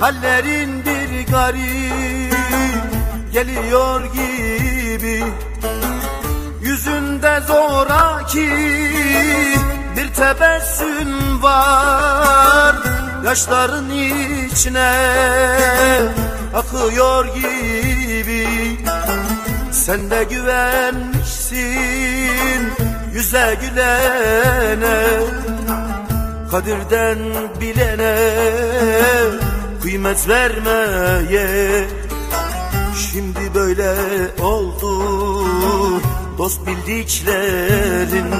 Hallerin bir garip geliyor gibi. Yüzünde zoraki bir tebessüm var. Yaşların içine akıyor gibi. Sen de güvenmişsin yüze gülene Kadirden bilene kıymet vermeye. Şimdi böyle oldu dost bildiklerin.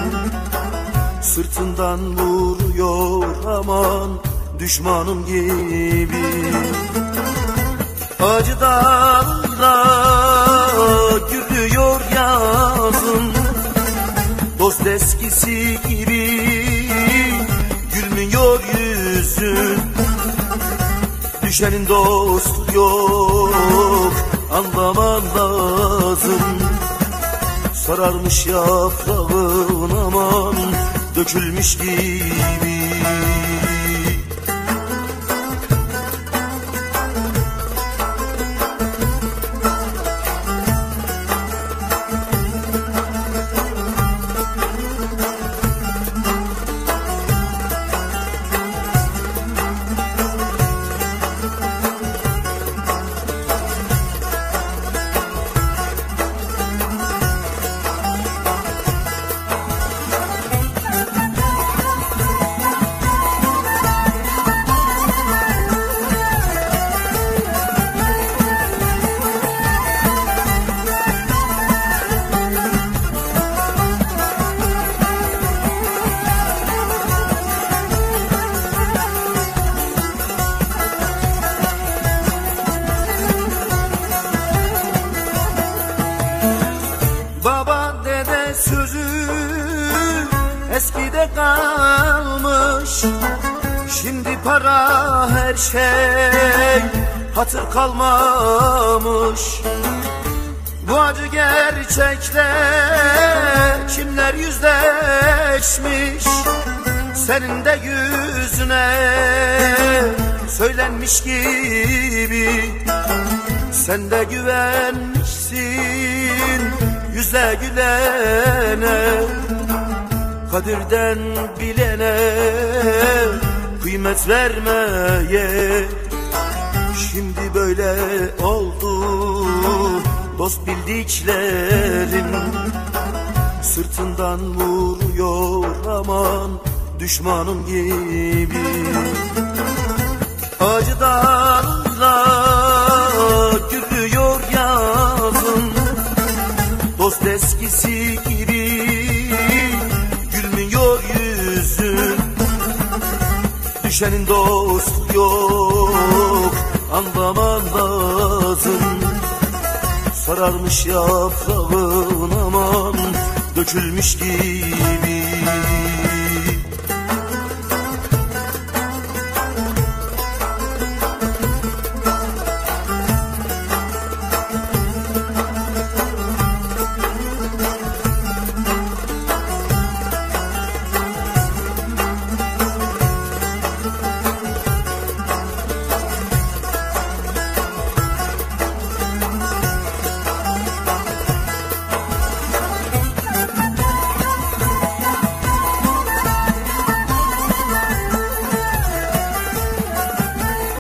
Sırtından vuruyor aman düşmanım gibi. Acı dalda gülüyor yazın. Dost eskisi gibi yüzün Düşenin dostu yok anlaman lazım Sararmış yaprağın aman dökülmüş gibi sözü eskide kalmış. Şimdi para her şey hatır kalmamış. Bu acı gerçekle kimler yüzleşmiş? Senin de yüzüne söylenmiş gibi Sen de güvenmişsin yüze gülene Kadirden bilene kıymet vermeye. Şimdi böyle oldu dost bildiklerin Sırtından vuruyor aman düşmanım gibi. Acı Dost eskisi gibi gülmüyor yüzün. Düşenin dostu yok anlaman lazım Sararmış yaprağın aman dökülmüş gibi